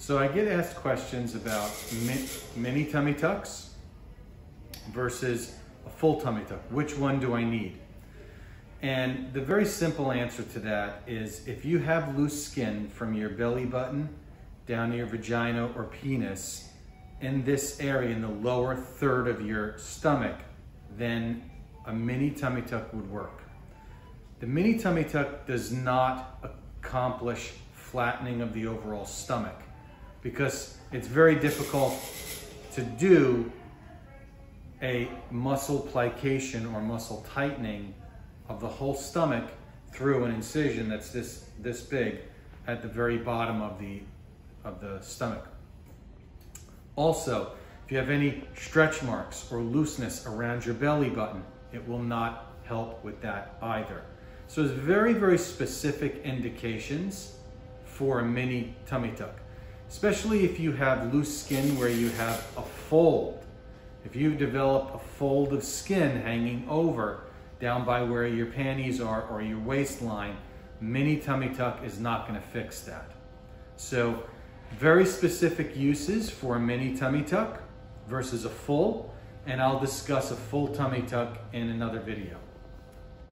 So I get asked questions about mini tummy tucks versus a full tummy tuck. Which one do I need? And the very simple answer to that is if you have loose skin from your belly button down to your vagina or penis in this area, in the lower third of your stomach, then a mini tummy tuck would work. The mini tummy tuck does not accomplish flattening of the overall stomach because it's very difficult to do a muscle plication or muscle tightening of the whole stomach through an incision that's this this big at the very bottom of the of the stomach. Also, if you have any stretch marks or looseness around your belly button, it will not help with that either. So there's very, very specific indications for a mini tummy tuck, especially if you have loose skin where you have a fold. If you've developed a fold of skin hanging over down by where your panties are or your waistline, mini tummy tuck is not gonna fix that. So very specific uses for a mini tummy tuck versus a full, and I'll discuss a full tummy tuck in another video.